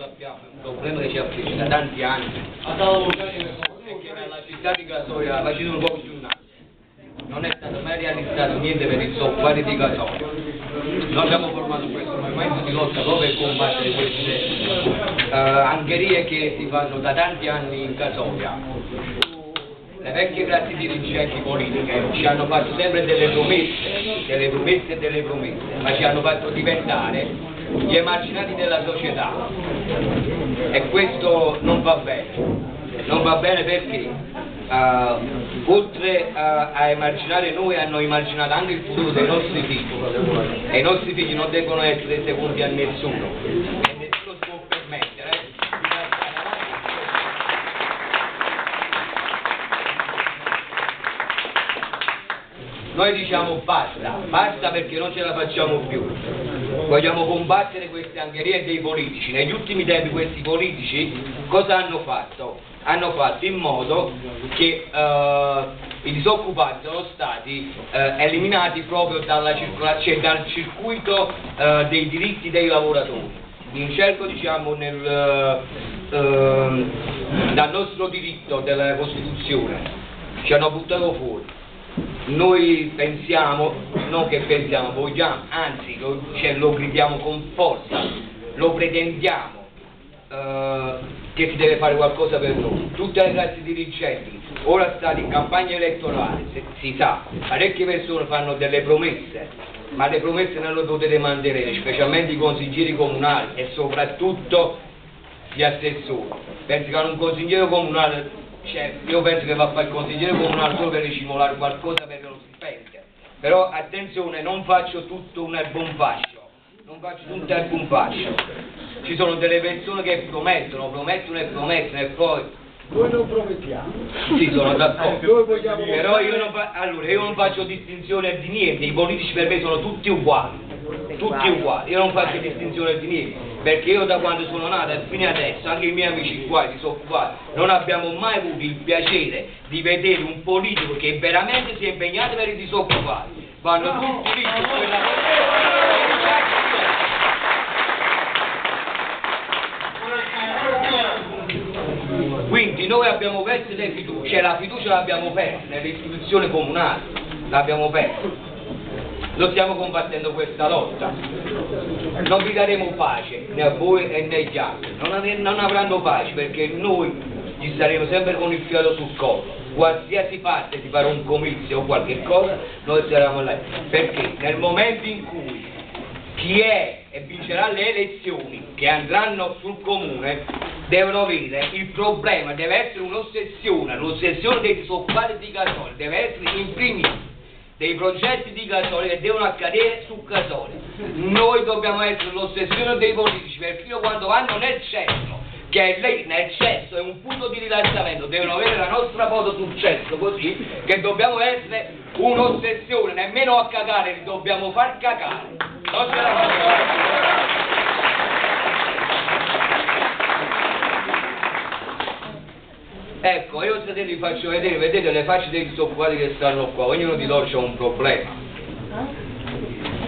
sappiamo, è un problema che ci affligge da tanti anni. Perché nella città di Casoia la città un po' nata. Non è stato mai realizzato niente per il software di Casoia. Noi abbiamo formato questo movimento di lotta proprio per combattere queste eh, angherie che si fanno da tanti anni in Casoia. Le vecchie classi dirigenti politiche ci hanno fatto sempre delle promesse, delle promesse e delle promesse, ma ci hanno fatto diventare gli emarginati della società. E questo non va bene. Non va bene perché uh, oltre a, a emarginare noi hanno emarginato anche il futuro dei nostri figli. E i nostri figli non devono essere secondi a nessuno. E nessuno si può permettere eh, di passare avanti Noi diciamo basta, basta perché non ce la facciamo più. Vogliamo combattere queste angherie dei politici. Negli ultimi tempi questi politici cosa hanno fatto? Hanno fatto in modo che eh, i disoccupati sono stati eh, eliminati proprio cioè dal circuito eh, dei diritti dei lavoratori. In cerco diciamo nel, eh, ehm, dal nostro diritto della Costituzione ci hanno buttato fuori noi pensiamo, non che pensiamo, vogliamo, anzi lo, cioè, lo gridiamo con forza, lo pretendiamo eh, che si deve fare qualcosa per noi. Tutte le classi dirigenti, ora state in campagna elettorale, se, si sa, parecchie persone fanno delle promesse, ma le promesse non le potete mantenere, specialmente i consiglieri comunali e soprattutto gli assessori. Penso che un consigliere comunale cioè, io penso che va a fare il consigliere comunale solo per ricimolare qualcosa per lo stipendio. Però attenzione, non faccio tutto un buon fascio, non faccio tutto un buon fascio. Ci sono delle persone che promettono, promettono e promettono e poi Noi non promettiamo. sì, sono d'accordo. Però io non, fa- allora, io non faccio distinzione di niente, i politici per me sono tutti uguali, tutti uguali, io non faccio distinzione di niente, perché io da quando sono nato e fino adesso, anche i miei amici qua, i disoccupati, non abbiamo mai avuto il piacere di vedere un politico che veramente si è impegnato per i disoccupati. Vanno tutti lì su quella Quindi noi abbiamo perso le fiducie, cioè la fiducia l'abbiamo persa nelle istituzioni comunali, l'abbiamo persa. Lo stiamo combattendo questa lotta. Non vi daremo pace né a voi né agli altri, non, avranno pace perché noi gli staremo sempre con il fiato sul collo. Qualsiasi parte si farà un comizio o qualche cosa, noi saremo là. Perché nel momento in cui chi è e vincerà le elezioni che andranno sul comune devono avere il problema, deve essere un'ossessione, l'ossessione dei disoccupati di Casoli, deve essere in primis dei progetti di Casoli che devono accadere su Casoli. Noi dobbiamo essere l'ossessione dei politici, perfino quando vanno nel cesso, che è lì nel cesso è un punto di rilassamento, devono avere la nostra foto sul cesso così che dobbiamo essere un'ossessione, nemmeno a cagare li dobbiamo far cagare. Ecco, io se li faccio vedere, vedete le facce dei disoccupati che stanno qua, ognuno di loro c'ha un problema.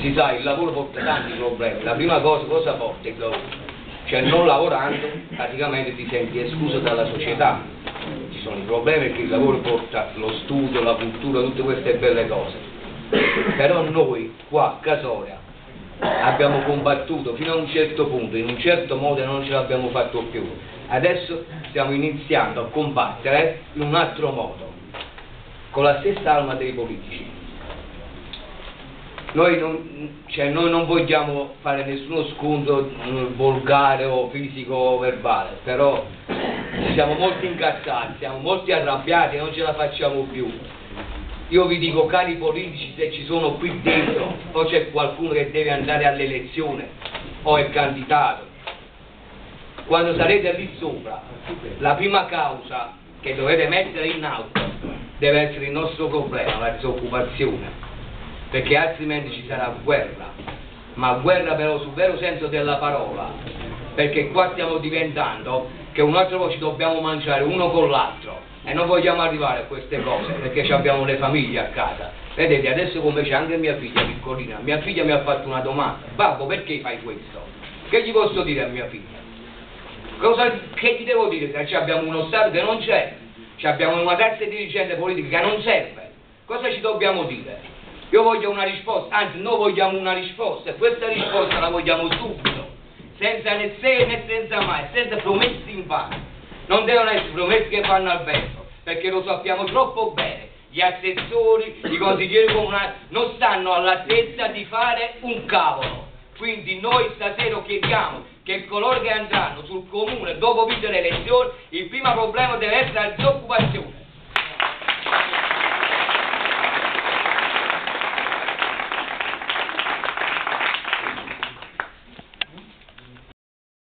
Si sa, il lavoro porta tanti problemi. La prima cosa, cosa porta? Cioè non lavorando praticamente ti senti escluso dalla società. Ci sono i problemi perché il lavoro porta lo studio, la cultura, tutte queste belle cose. Però noi qua a Casoria abbiamo combattuto fino a un certo punto, in un certo modo non ce l'abbiamo fatto più. Adesso stiamo iniziando a combattere in un altro modo, con la stessa arma dei politici. Noi non, cioè, noi non vogliamo fare nessuno scontro mm, volgare o fisico o verbale, però siamo molto incazzati, siamo molto arrabbiati non ce la facciamo più. Io vi dico, cari politici, se ci sono qui dentro, o c'è qualcuno che deve andare all'elezione, o è candidato, quando sarete lì sopra, la prima causa che dovete mettere in alto deve essere il nostro problema, la disoccupazione, perché altrimenti ci sarà guerra, ma guerra però sul vero senso della parola, perché qua stiamo diventando che un altro po' ci dobbiamo mangiare uno con l'altro e non vogliamo arrivare a queste cose perché abbiamo le famiglie a casa. Vedete, adesso come c'è anche mia figlia piccolina, mia figlia mi ha fatto una domanda, babbo perché fai questo? Che gli posso dire a mia figlia? Cosa, che ti devo dire? Ci abbiamo uno Stato che non c'è, abbiamo una classe dirigente politica che non serve, cosa ci dobbiamo dire? Io voglio una risposta, anzi noi vogliamo una risposta e questa risposta la vogliamo subito, senza né se né senza mai, senza promessi in vano. Non devono essere promessi che fanno al vento, perché lo sappiamo troppo bene. Gli assessori, i consiglieri comunali non stanno all'altezza di fare un cavolo. Quindi noi stasera chiediamo che coloro che andranno sul comune dopo vinte le elezioni, il primo problema deve essere la disoccupazione